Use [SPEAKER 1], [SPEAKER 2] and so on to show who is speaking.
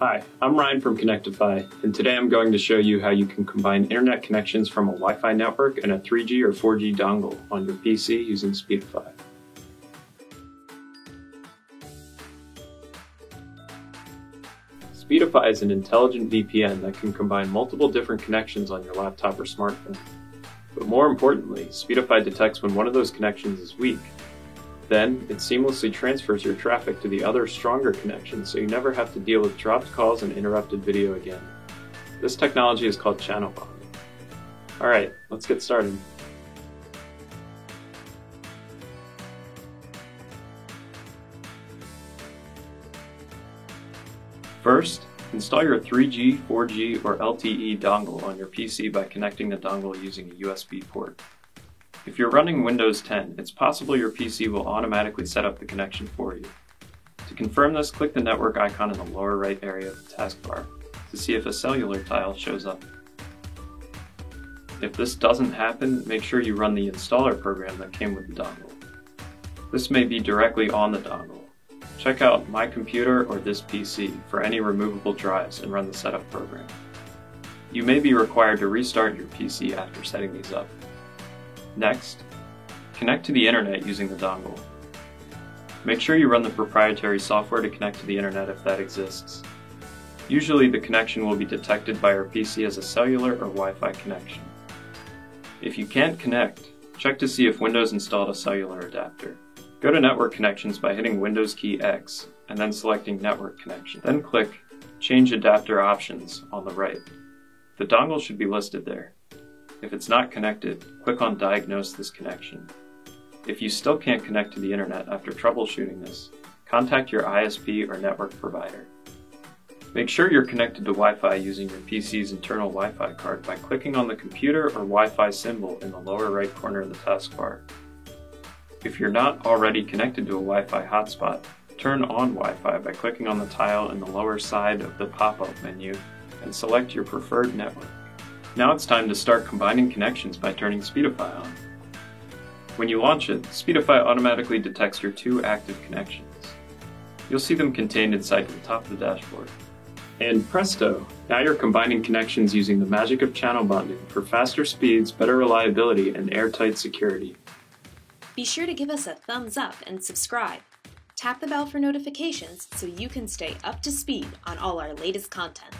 [SPEAKER 1] Hi, I'm Ryan from Connectify, and today I'm going to show you how you can combine internet connections from a Wi-Fi network and a 3G or 4G dongle on your PC using Speedify. Speedify is an intelligent VPN that can combine multiple different connections on your laptop or smartphone. But more importantly, Speedify detects when one of those connections is weak then, it seamlessly transfers your traffic to the other stronger connection so you never have to deal with dropped calls and interrupted video again. This technology is called channel bonding. Alright, let's get started. First, install your 3G, 4G, or LTE dongle on your PC by connecting the dongle using a USB port. If you're running Windows 10, it's possible your PC will automatically set up the connection for you. To confirm this, click the network icon in the lower right area of the taskbar to see if a cellular tile shows up. If this doesn't happen, make sure you run the installer program that came with the dongle. This may be directly on the dongle. Check out My Computer or This PC for any removable drives and run the setup program. You may be required to restart your PC after setting these up. Next, connect to the internet using the dongle. Make sure you run the proprietary software to connect to the internet if that exists. Usually the connection will be detected by our PC as a cellular or Wi-Fi connection. If you can't connect, check to see if Windows installed a cellular adapter. Go to Network Connections by hitting Windows key X and then selecting Network Connection. Then click Change Adapter Options on the right. The dongle should be listed there. If it's not connected, click on Diagnose this connection. If you still can't connect to the internet after troubleshooting this, contact your ISP or network provider. Make sure you're connected to Wi-Fi using your PC's internal Wi-Fi card by clicking on the computer or Wi-Fi symbol in the lower right corner of the taskbar. If you're not already connected to a Wi-Fi hotspot, turn on Wi-Fi by clicking on the tile in the lower side of the pop-up menu and select your preferred network. Now it's time to start combining connections by turning Speedify on. When you launch it, Speedify automatically detects your two active connections. You'll see them contained inside the top of the dashboard. And presto! Now you're combining connections using the magic of channel bonding for faster speeds, better reliability, and airtight security.
[SPEAKER 2] Be sure to give us a thumbs up and subscribe. Tap the bell for notifications so you can stay up to speed on all our latest content.